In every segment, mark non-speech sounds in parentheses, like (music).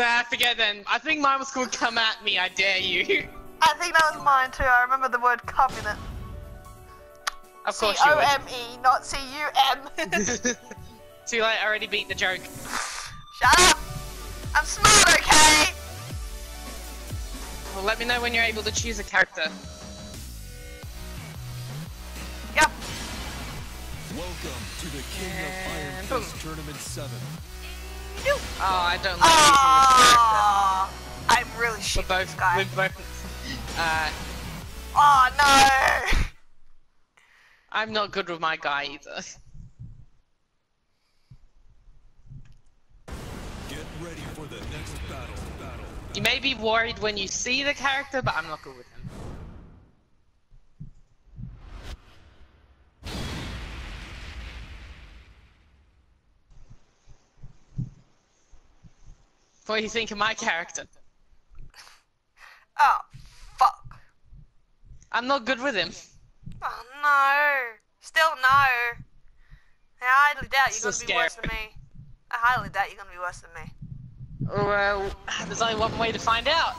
Nah, forget then. I think mine was called Come At Me, I Dare You. (laughs) I think that was mine too. I remember the word "come" in it. Of C course you O would. M E, not C U M. (laughs) (laughs) Too late, I already beat the joke. Shut up! I'm smart, okay? Well, let me know when you're able to choose a character. Yep. Welcome to the King of Iron Fist. Tournament 7. You. Oh, I don't like using Oh, I'm really this shit character. We're guy. both, we're both, uh, Oh no! I'm not good with my guy either. Get ready for the next battle. Battle. You may be worried when you see the character, but I'm not good with him. What do you think of my character? Oh, fuck. I'm not good with him. Oh no. Still no. I highly doubt you're So gonna be worse than me. I highly doubt you're gonna be worse than me. Well, there's only one way to find out.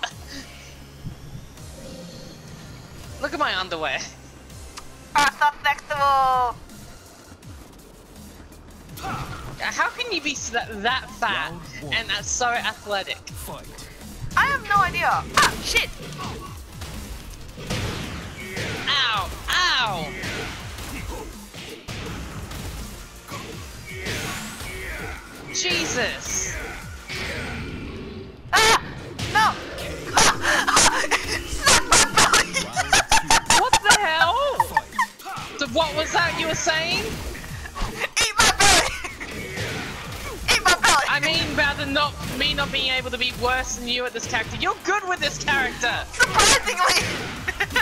Look at my underwear. Next to all. How can you be that, that fat and uh, so athletic? Fight. I have no idea. Ah, shit. Ow! Ow! Jesus! Ah, no. Suck my belly. What the hell? So what was that you were saying? Not me not being able to be worse than you at this character. You're good with this character. Surprisingly.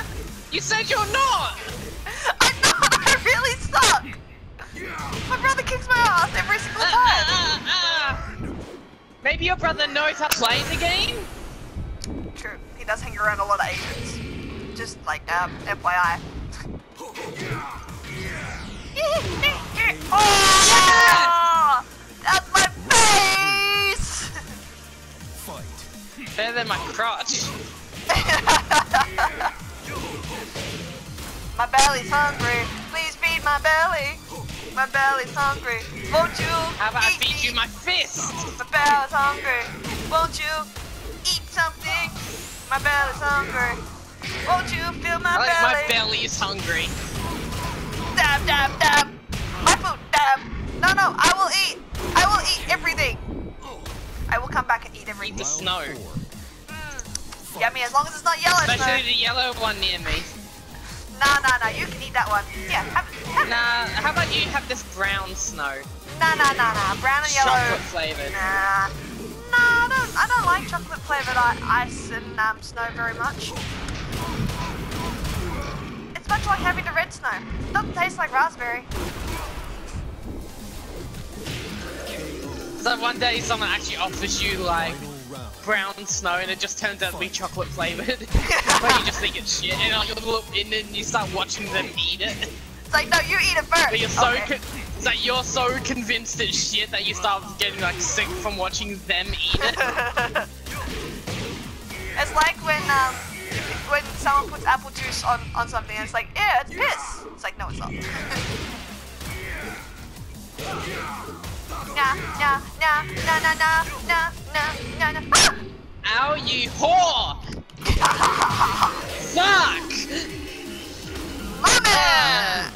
(laughs) You said you're not. I know, I really suck! My brother kicks my ass every single Ah, time! ah, ah. Maybe your brother knows how to play the game. True, he does hang around a lot of agents. Just like, um, FYI. (laughs) Better than my crotch. (laughs) my belly's hungry. Please feed my belly. My belly's hungry. Won't you? How about I eat feed me? you my fist? My belly's hungry. Won't you eat something? My belly's hungry. Won't you fill my like belly? my belly is hungry. Dab, dab, dab. My food, dab. No, no, I will eat. I will eat everything. I will come back and eat Eat everything. the snow. Mm. Yummy, as long as it's not yellow snow. Especially the yellow one near me. Nah, nah, nah, you can eat that one. Yeah, have, have Nah, how about you have this brown snow? Nah, nah, nah, nah. Brown and yellow. Chocolate flavored. Nah. Nah, I don't, I don't like chocolate flavored ice and um, snow very much. It's much like having the red snow. It doesn't taste like raspberry. So one day someone actually offers you like brown snow and it just turns out to be chocolate flavored. (laughs) but you just think it's shit and like, you look in and you start watching them eat it. It's like, no, you eat it first! But you're so okay. it's like you're so convinced it's shit that you start getting like sick from watching them eat it. (laughs) it's like when um when someone puts apple juice on, on something and it's like, yeah, it's piss! It's like, no, it's not. (laughs) nah, nah, nah, nah, nah, nah, nah, nah. You whore! Fuck! Lemon!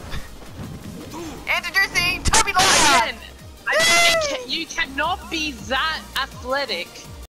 Introducing Toby Lawyer! Again, I, (laughs) you cannot be that athletic